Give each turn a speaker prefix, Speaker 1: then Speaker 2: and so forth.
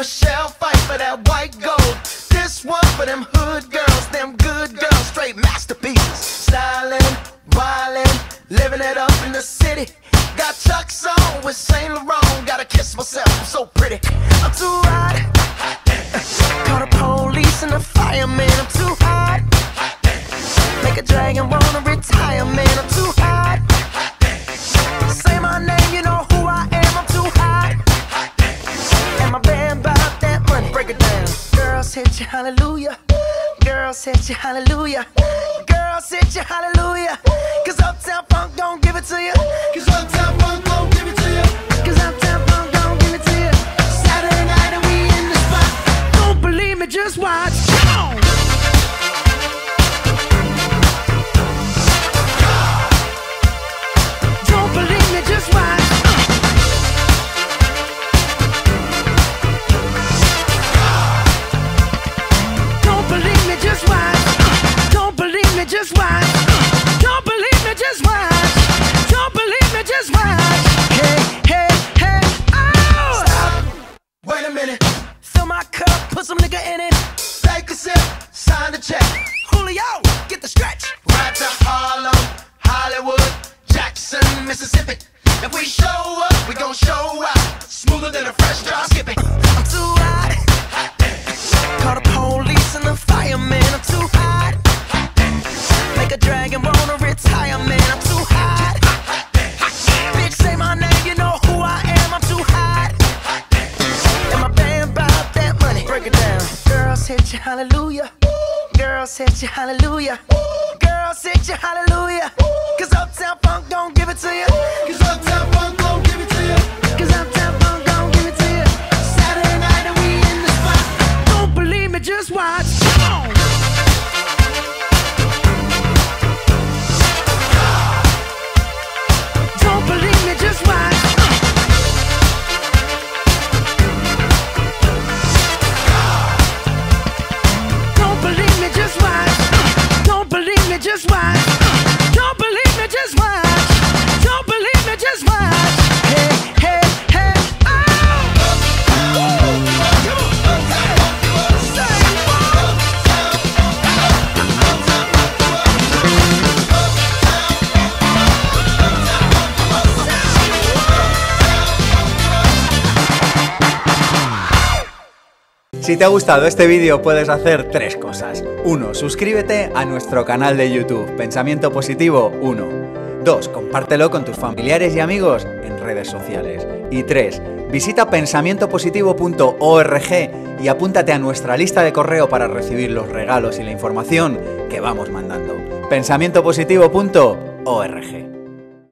Speaker 1: Michelle fight for that white gold. This one for them hood girls, them good girls, straight masterpieces. Stylin', wildin', living it up in the city. Got Chuck's on with Saint Laurent. Gotta kiss myself, I'm so pretty. I'm too hot. Call the police and the fireman. I'm too hot. Make a dragon wanna retire, man. I'm too hot. Say my name, you know who I am. I'm too hot. And my band bought that money. Break it down. Girls hit you, hallelujah. Girls hit you, hallelujah. Girls hit you, hallelujah. Cause Uptown Funk don't give it to you. Cause just watch. Come on. Don't believe me, just watch. Don't believe me, just watch. Don't believe me, just watch. Don't believe me, just watch. Don't believe me, just watch. Hey, hey, hey, oh! Stop. Wait a minute. Fill my cup, put some nigga in it. Take a sip, sign the check. Julio, get the stretch. Right to Harlem, Hollywood, Jackson, Mississippi. If we show Hit you, hallelujah. Girls hit you, hallelujah. Girls hit you, hallelujah.
Speaker 2: Si te ha gustado este vídeo puedes hacer tres cosas. 1. Suscríbete a nuestro canal de YouTube, Pensamiento Positivo 1. 2. Compártelo con tus familiares y amigos en redes sociales. Y 3. Visita pensamientopositivo.org y apúntate a nuestra lista de correo para recibir los regalos y la información que vamos mandando. pensamientopositivo.org